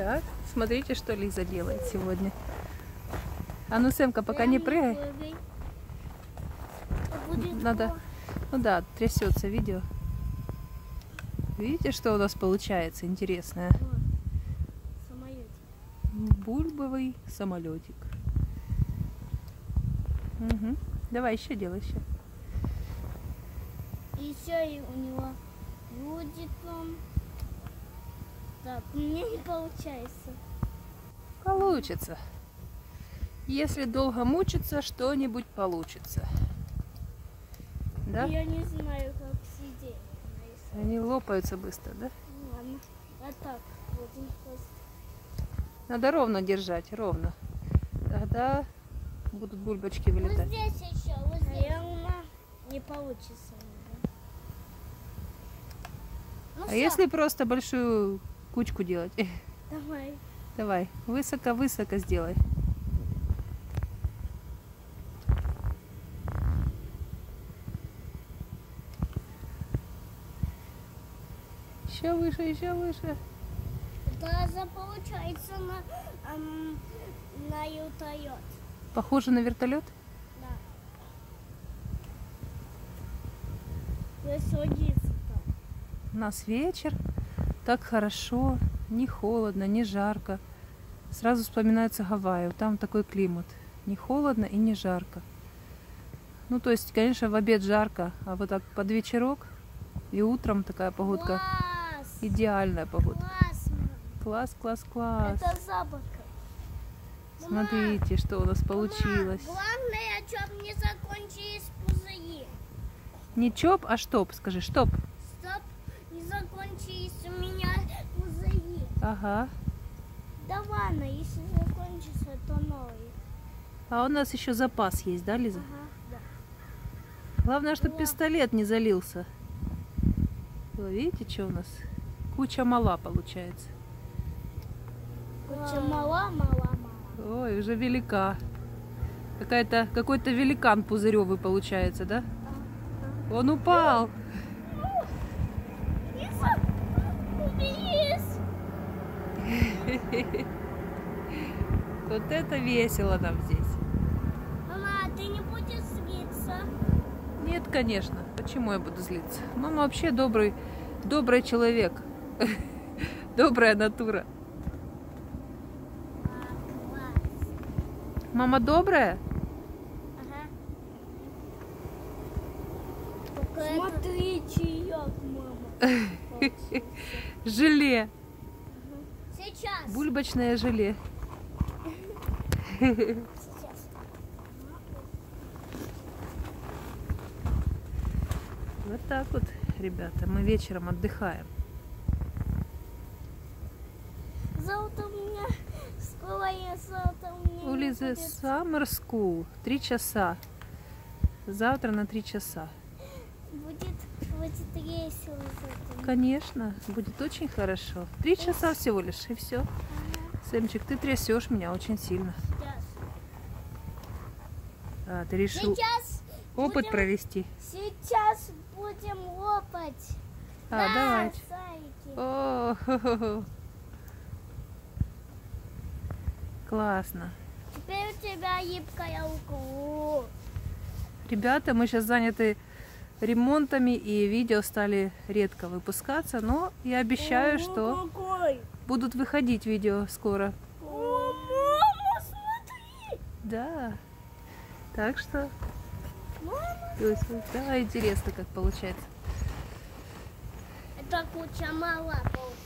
Так, смотрите, что Лиза делает сегодня. А ну, Сэмка, пока не прыгай. Надо- Ну да, трясется видео. Видите, что у нас получается интересное? Бульбовый самолетик. Мгм. Давай еще делай еще. Еще и у него будет он. У меня не получается. Получится. Если долго мучиться, что-нибудь получится. Да? Я не знаю, как сидеть. нарисовать. Они лопаются быстро, да? Ну Ладно. А так будем просто. Надо ровно держать, ровно. Тогда будут бульбочки Вот вылетать. здесь еще, вот здесь. Наверное, не получится. Ну А всё, если просто большую кучку делать? Давай. Давай, высоко-высоко сделай. Еще выше, еще выше. Это получается на, эм, на вертолет. Похоже на вертолет? Да. Вы садиться там. У нас вечер, так хорошо, не холодно, не жарко. Сразу вспоминается Гавайи, там такой климат. Не холодно и не жарко. Ну, то есть, конечно, в обед жарко, а вот так под вечерок и утром такая погодка. Класс! Идеальная погода. Класс, класс, класс. Это запах. Смотрите, что у нас получилось. главное, чтобы не закончились пузыри. Не чоп, а штоп. Скажи, штоп. Закончились у меня пузыри. Ага. Да ладно, если закончится, то новые. А у нас еще запас есть, да, Лиза? Ага, да. Главное, чтобы Да. пистолет не залился. Вы видите, что у нас? Куча мала получается. Куча мала, мала, мала. Ой, уже велика. Какая-то, какой-то великан пузыревый получается, да? Он упал. Лиза, уберись! Вот это весело нам здесь. Мама, ты не будешь злиться? Нет, конечно. Почему я буду злиться? Мама вообще добрый, добрый человек. Добрая натура. А. Мама добрая? Ага. Смотрите, як мама. Желе. Сейчас. Бульбочное желе. Сейчас. Вот так вот, ребята, мы вечером отдыхаем. Завтра у меня школа завтра у меня У Лизы. Summer School. Три часа. Завтра на три часа. Будет, будет весело. Конечно, будет очень хорошо. Три часа всего лишь, и все. Сэмчик, ты трясешь меня очень сильно. Сейчас. А, ты решил Сейчас, опыт будем- провести. сейчас будем лопать. А, Да, давай. шарики. О. Классно. Теперь у тебя гибкая рука. Ребята, мы сейчас заняты ремонтами и видео стали редко выпускаться, но я обещаю, что будут выходить видео скоро. О, мама, смотри! Да. Так что, Мама. да, интересно, как получается. Это куча мала получается.